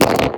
you